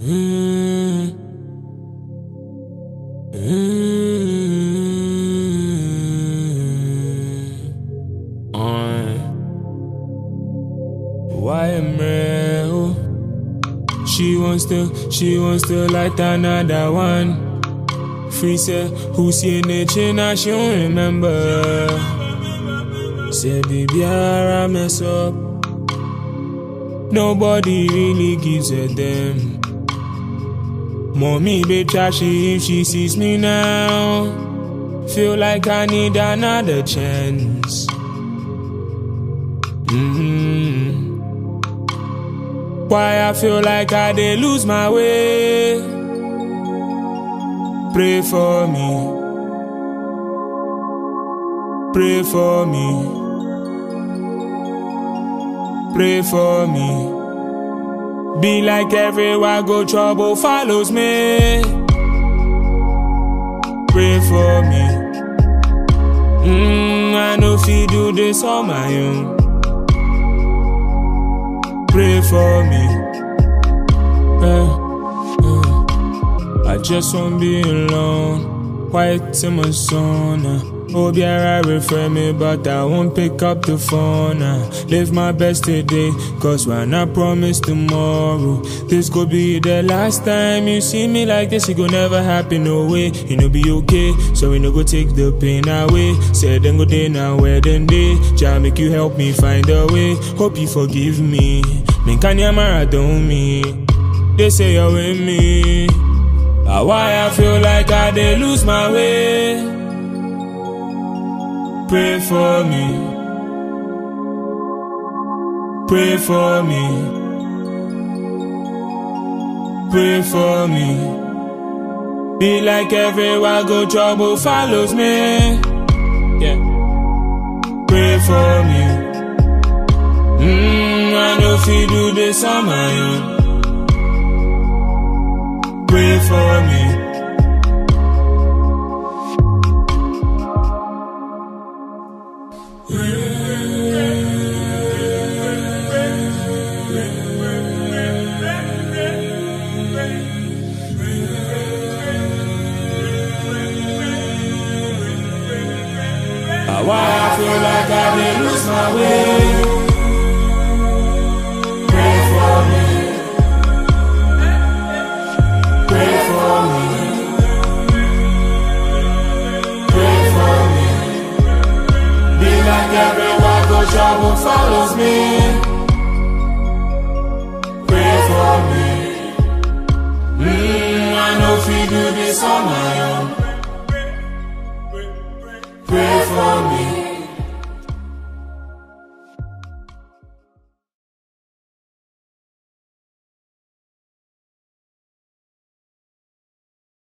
Mm. Mm. On. Why am I? She wants to, she wants to light another one. Free say, who see nature now she don't remember. Say, baby, I mess up. Nobody really gives a damn. Mommy be trashy if she sees me now. Feel like I need another chance. hmm Why I feel like I did lose my way. Pray for me. Pray for me. Pray for me. Be like everywhere go trouble follows me. Pray for me. Mm, I know if you do this on my own. Pray for me. Eh, eh. I just won't be alone. Quiet in my zone. uh. Hope you're refer me, but I won't pick up the phone. uh. Live my best today, cause when I promise tomorrow, this could be the last time you see me like this. It go never happen, no way. You know, be okay, so we no go take the pain away. Said then go day now, where then day. Jah make you help me find a way. Hope you forgive me. Me can don't me. They say you're with me. Ah, why I feel like I dey lose my way. Pray for me. Pray for me. Pray for me. Be like everywhere go trouble follows me. Yeah. Pray for me. Mm, I know if you do this on my own. For me. I feel like I did lose my way. Everywhere go trouble follows me.